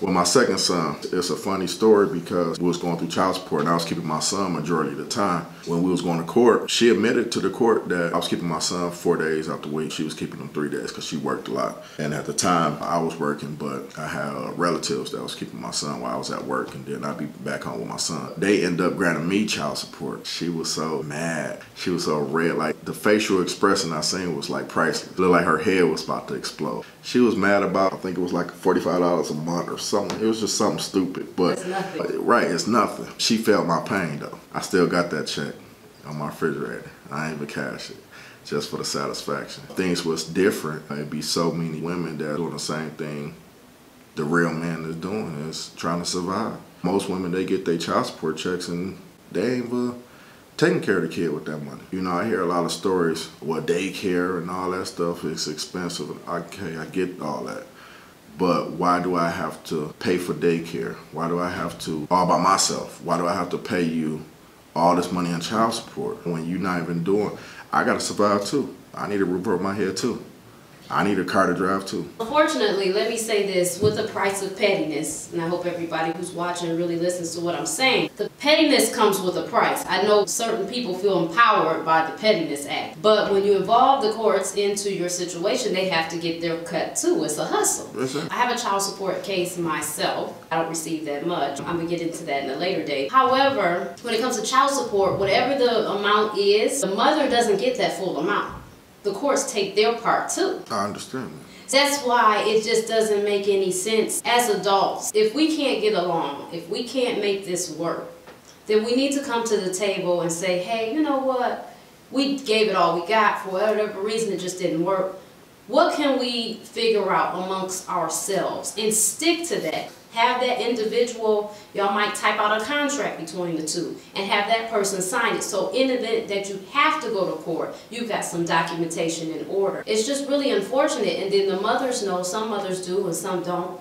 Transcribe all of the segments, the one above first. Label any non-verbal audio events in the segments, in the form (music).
Well, my second son, it's a funny story because we was going through child support and I was keeping my son majority of the time. When we was going to court, she admitted to the court that I was keeping my son four days out the week. She was keeping him three days because she worked a lot. And at the time, I was working, but I had uh, relatives that was keeping my son while I was at work and then I'd be back home with my son. They end up granting me child support. She was so mad. She was so red. Like the facial expression I seen was like priceless. It looked like her head was about to explode. She was mad about, I think it was like $45 a month or something. It was just something stupid. But It's nothing. right, it's nothing. She felt my pain though. I still got that check on my refrigerator. I ain't even cash it. Just for the satisfaction. Things was different. It'd be so many women that doing the same thing the real man is doing is trying to survive. Most women they get their child support checks and they ain't uh, taking care of the kid with that money. You know, I hear a lot of stories. Well, daycare and all that stuff is expensive. Okay, I get all that. But why do I have to pay for daycare? Why do I have to all by myself? Why do I have to pay you all this money on child support when you're not even doing? I gotta survive too. I need a roof my head too. I need a car to drive too. Unfortunately, let me say this with the price of pettiness, and I hope everybody who's watching really listens to what I'm saying. The pettiness comes with a price. I know certain people feel empowered by the Pettiness Act, but when you involve the courts into your situation, they have to get their cut too. It's a hustle. Yes. I have a child support case myself. I don't receive that much. I'm gonna get into that in a later date. However, when it comes to child support, whatever the amount is, the mother doesn't get that full amount. The courts take their part too. I understand. That's why it just doesn't make any sense as adults. If we can't get along, if we can't make this work, then we need to come to the table and say, hey, you know what? We gave it all we got for whatever reason, it just didn't work. What can we figure out amongst ourselves and stick to that? Have that individual, y'all might type out a contract between the two and have that person sign it. So in the event that you have to go to court, you've got some documentation in order. It's just really unfortunate. And then the mothers know, some mothers do and some don't,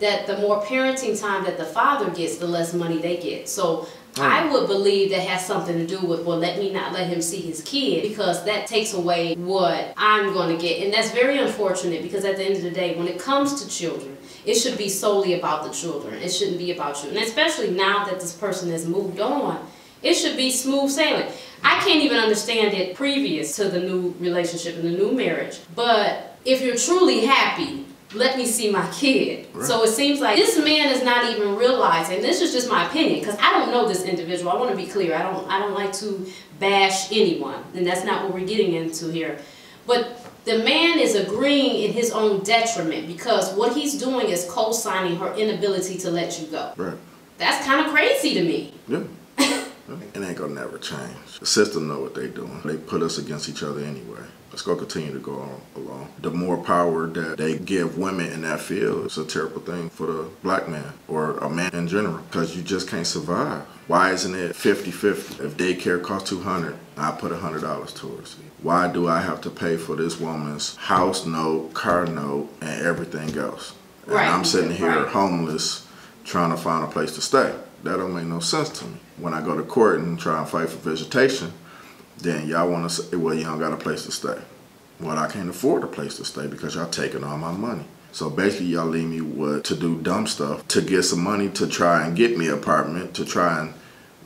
that the more parenting time that the father gets, the less money they get. So I mm. would believe that has something to do with, well, let me not let him see his kid because that takes away what I'm going to get. And that's very unfortunate because at the end of the day, when it comes to children, it should be solely about the children. It shouldn't be about you. And especially now that this person has moved on, it should be smooth sailing. I can't even understand it previous to the new relationship and the new marriage. But if you're truly happy, let me see my kid. Right. So it seems like this man is not even realizing. This is just my opinion because I don't know this individual. I want to be clear. I don't. I don't like to bash anyone, and that's not what we're getting into here. But the man is agreeing in his own detriment because what he's doing is co-signing her inability to let you go. Right. That's kind of crazy to me. Yeah. Mm-hmm. it ain't gonna never change. The system know what they doing. They put us against each other anyway. Let's go continue to go on along. The more power that they give women in that field, it's a terrible thing for the black man or a man in general because you just can't survive. Why isn't it 50-50? If daycare costs 200, I put $100 towards it. Why do I have to pay for this woman's house note, car note, and everything else? And Right. I'm sitting here Right. homeless trying to find a place to stay. That don't make no sense to me. When I go to court and try and fight for visitation, then y'all want to say, well, you don't got a place to stay. Well, I can't afford a place to stay because y'all taking all my money. So basically, y'all leave me what to do dumb stuff to get some money to try and get me an apartment to try and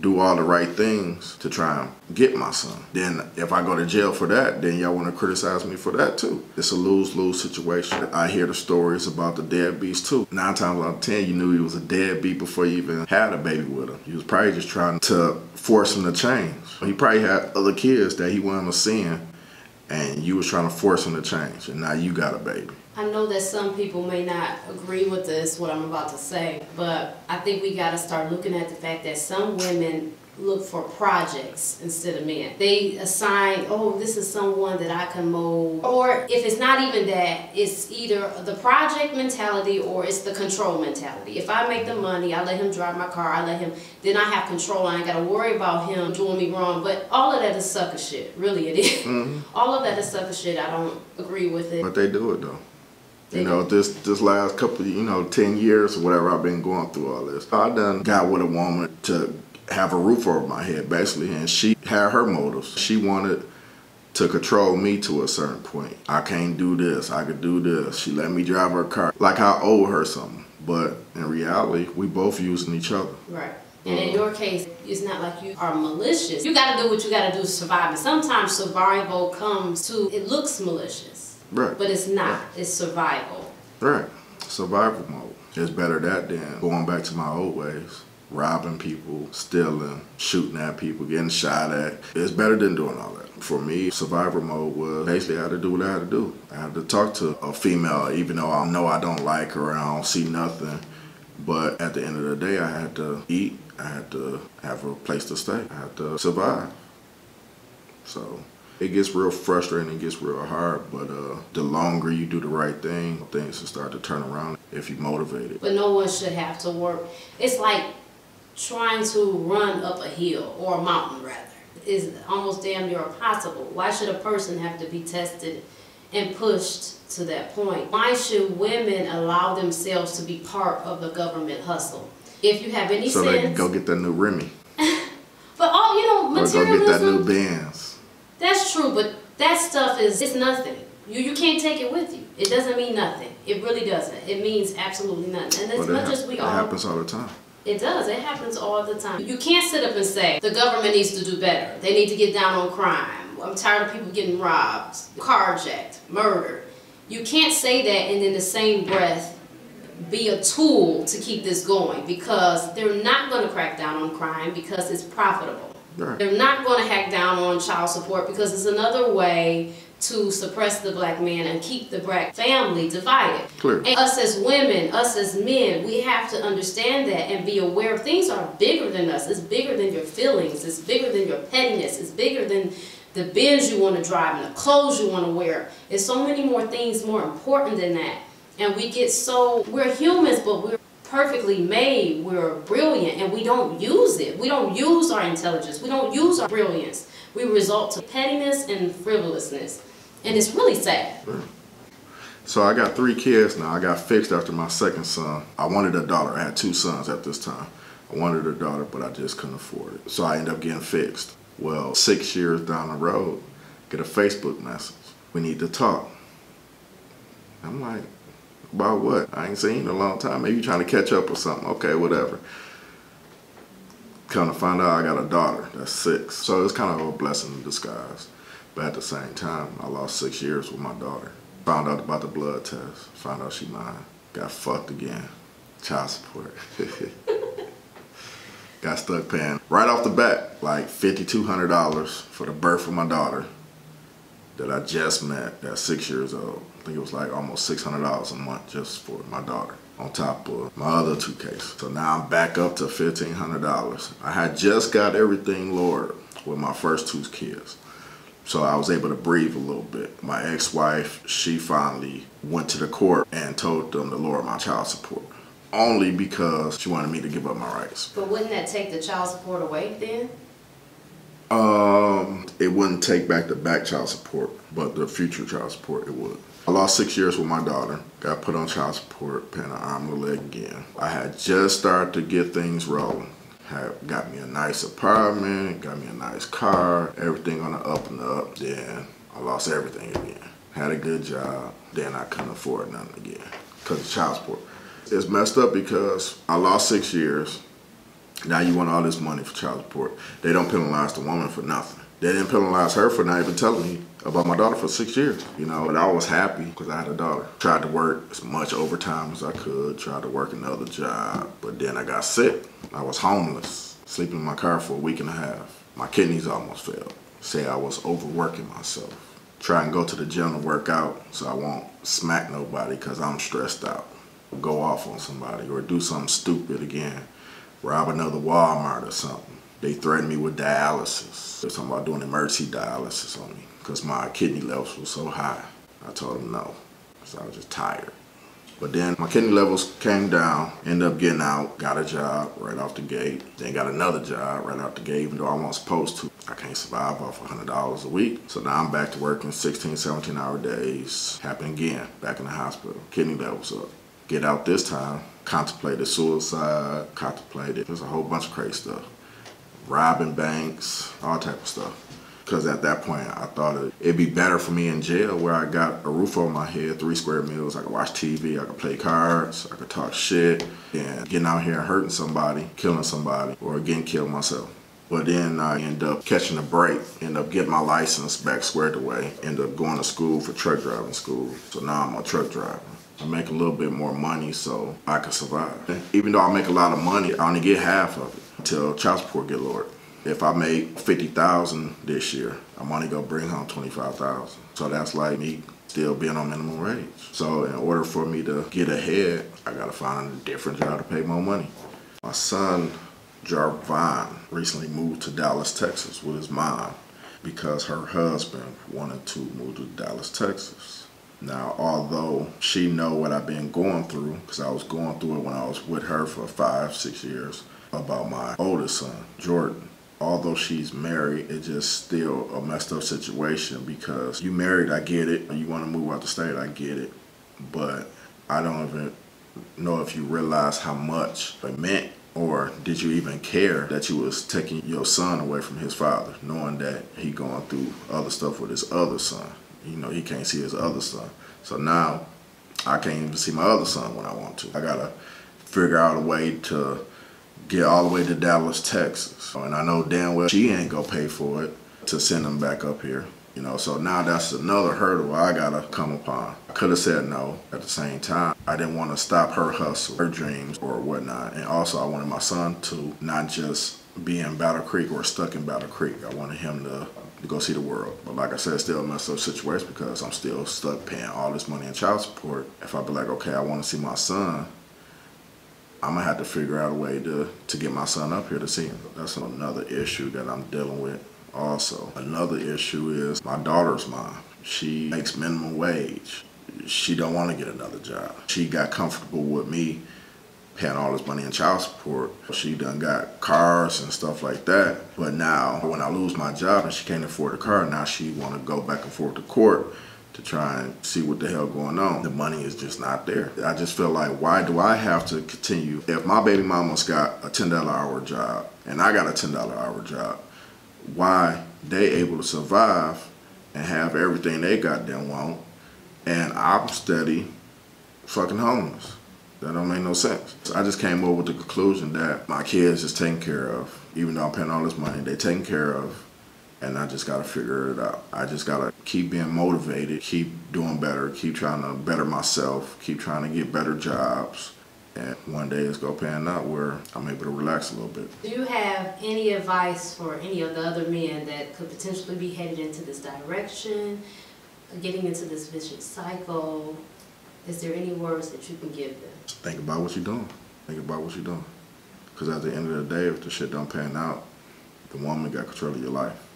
do all the right things to try and get my son. Then if I go to jail for that, then y'all want to criticize me for that too. It's a lose-lose situation. I hear the stories about the deadbeats too. Nine times out of ten, you knew he was a deadbeat before you even had a baby with him. You was probably just trying to force him to change. He probably had other kids that he wasn't seeing, and you was trying to force him to change, and now you got a baby. I know that some people may not agree with this, what I'm about to say, but I think we got to start looking at the fact that some women look for projects instead of men. They assign, oh, this is someone that I can mold. Or if it's not even that, it's either the project mentality or it's the control mentality. If I make the money, I let him drive my car, I let him, then I have control. I ain't got to worry about him doing me wrong. But all of that is sucker shit. Really, it is. Mm-hmm. All of that is sucker shit. I don't agree with it. But they do it though. You know, this this last couple, you know, ten years or whatever, I've been going through all this. I done got with a woman to have a roof over my head, basically, and she had her motives. She wanted to control me to a certain point. I can't do this. I could do this. She let me drive her car like I owe her something. But in reality, we both using each other. Right. And in your case, it's not like you are malicious. You got to do what you got to do to survive. And sometimes survival comes to, it looks malicious, Right. but it's not. It's survival. Right. Survival mode. It's better that than going back to my old ways. Robbing people, stealing, shooting at people, getting shot at. It's better than doing all that. For me, survival mode was basically I had to do what I had to do. I had to talk to a female, even though I know I don't like her, I don't see nothing. But at the end of the day, I had to eat. I had to have a place to stay. I had to survive. So it gets real frustrating. It gets real hard. But uh, the longer you do the right thing, things will start to turn around if you're motivated. But no one should have to work. It's like trying to run up a hill or a mountain, rather. Is almost damn near impossible. Why should a person have to be tested and pushed to that point? Why should women allow themselves to be part of the government hustle? If you have any So sense, they can go get that new Remy (laughs) but all you know, materialism. or go get that new. Benz. That's true, but that stuff is it's nothing. You you can't take it with you. It doesn't mean nothing. It really doesn't. It means absolutely nothing. And as it, much as we it all happens all the time. It does. It happens all the time. You can't sit up and say the government needs to do better. They need to get down on crime. I'm tired of people getting robbed, carjacked, murdered. You can't say that and in the same breath be a tool to keep this going because they're not going to crack down on crime because it's profitable. Right. They're not going to hack down on child support because it's another way to suppress the black man and keep the black family divided. Clear. And us as women, us as men, we have to understand that and be aware things are bigger than us. It's bigger than your feelings. It's bigger than your pettiness. It's bigger than the Benz you want to drive and the clothes you want to wear. It's so many more things more important than that. And we get so, we're humans, but we're perfectly made. We're brilliant and we don't use it. We don't use our intelligence. We don't use our brilliance. We result to pettiness and frivolousness. And it's really sad. So I got three kids now. I got fixed after my second son. I wanted a daughter. I had two sons at this time. I wanted a daughter, but I just couldn't afford it. So I ended up getting fixed. Well, six years down the road, get a Facebook message. We need to talk. I'm like, about what? I ain't seen in a long time. Maybe you trying to catch up or something. Okay, whatever. Kind of find out I got a daughter that's six. So it's kind of a blessing in disguise. But at the same time, I lost six years with my daughter. Found out about the blood test. Found out she mine. Got fucked again. Child support. (laughs) got stuck paying right off the bat like $5,200 for the birth of my daughter that I just met at six years old. I think it was like almost $600 a month just for my daughter on top of my other two cases. So now I'm back up to $1,500. I had just got everything lowered with my first two kids. So I was able to breathe a little bit. My ex-wife, she finally went to the court and told them to lower my child support. Only because she wanted me to give up my rights. But wouldn't that take the child support away then? It wouldn't take back the back child support, but the future child support it would. I lost six years with my daughter. Got put on child support, paying an arm and a leg again. I had just started to get things rolling. Had got me a nice apartment, got me a nice car, everything on the up and up. Then I lost everything again. Had a good job, then I couldn't afford nothing again because of child support. It's messed up because I lost six years. Now you want all this money for child support. They don't penalize the woman for nothing. They didn't penalize her for not even telling me about my daughter for six years. You know, but I was happy because I had a daughter. Tried to work as much overtime as I could. Tried to work another job, but then I got sick. I was homeless, sleeping in my car for a week and a half. My kidneys almost failed. Say I was overworking myself. Try and go to the gym to work out so I won't smack nobody because I'm stressed out. Go off on somebody or do something stupid again rob another Walmart or something. They threatened me with dialysis. They're talking about doing emergency dialysis on me because my kidney levels were so high. I told them no, because I was just tired. But then my kidney levels came down, ended up getting out, got a job right off the gate, then got another job right off the gate, even though I wasn't supposed to. I can't survive off $100 a week. So now I'm back to working 16, 17 hour days. Happened again, back in the hospital. Kidney levels up. Get out this time, contemplated suicide, contemplated, there's a whole bunch of crazy stuff. Robbing banks, all type of stuff. Because at that point, I thought it, it'd be better for me in jail where I got a roof over my head, three square meals. I could watch TV, I could play cards, I could talk shit, and getting out here and hurting somebody, killing somebody, or getting killed myself. But then I end up catching a break, end up getting my license back squared away, end up going to school for truck driving school. So now I'm a truck driver. I make a little bit more money so I can survive. Even though I make a lot of money, I only get half of it until child support get lowered. If I make 50,000 this year, I'm only gonna bring home 25,000. So that's like me still being on minimum wage. So in order for me to get ahead, I gotta find a different job to pay more money. My son, Jarvon, recently moved to Dallas, Texas with his mom because her husband wanted to move to Dallas, Texas. Now, although she know what I've been going through, because I was going through it when I was with her for five, six years, about my oldest son, Jordan although she's married, it's just still a messed up situation because you married, I get it. And you want to move out the state, I get it. But I don't even know if you realize how much it meant or did you even care that you was taking your son away from his father, knowing that he going through other stuff with his other son. You know, he can't see his other son. So now I can't even see my other son when I want to. I gotta figure out a way to get all the way to Dallas, Texas. And I know damn well she ain't gonna pay for it to send him back up here. You know, so now that's another hurdle I gotta come upon. I could have said no at the same time. I didn't want to stop her hustle, her dreams, or whatnot. And also, I wanted my son to not just be in Battle Creek or stuck in Battle Creek. I wanted him to, to go see the world. But like I said, still a messed up situation because I'm still stuck paying all this money in child support. If I be like, okay, I want to see my son, I'm gonna have to figure out a way to to get my son up here to see him. That's another issue that I'm dealing with. Also, another issue is my daughter's mom. She makes minimum wage. She don't want to get another job. She got comfortable with me paying all this money in child support. She done got cars and stuff like that. But now, when I lose my job and she can't afford a car, now she want to go back and forth to court to try and see what the hell going on. The money is just not there. I just feel like, why do I have to continue? If my baby mama's got a $10 hour job and I got a $10 hour job, why they able to survive and have everything they got them want and I'm steady fucking homeless. That don't make no sense. So I just came up with the conclusion that my kids is taken care of. Even though I'm paying all this money, they taken care of and I just got to figure it out. I just got to keep being motivated, keep doing better, keep trying to better myself, keep trying to get better jobs. And one day it's going to pan out where I'm able to relax a little bit. Do you have any advice for any of the other men that could potentially be headed into this direction, getting into this vicious cycle? Is there any words that you can give them? Think about what you're doing. Think about what you're doing. Because at the end of the day, if the shit don't pan out, the woman got control of your life.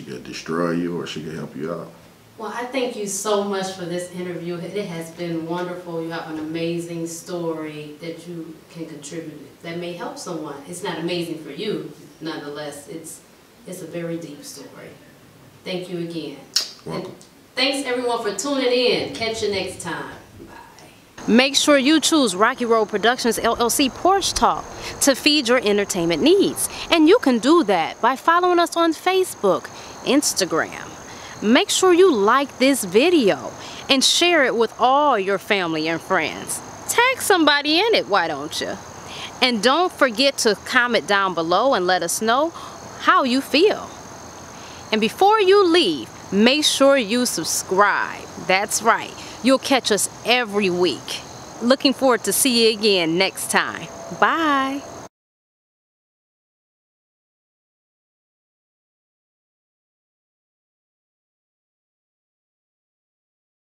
She could destroy you or she could help you out. Well, I thank you so much for this interview. It has been wonderful. You have an amazing story that you can contribute that may help someone. It's not amazing for you, nonetheless. It's it's a very deep story. Thank you again. Welcome. And thanks everyone for tuning in. Catch you next time. Bye. Make sure you choose Rocky Road Productions LLC Porch Talk to feed your entertainment needs. And you can do that by following us on Facebook, Instagram. Make sure you like this video and share it with all your family and friends. Tag somebody in it, why don't you? And don't forget to comment down below and let us know how you feel. And before you leave, make sure you subscribe. That's right. You'll catch us every week. Looking forward to see you again next time. Bye.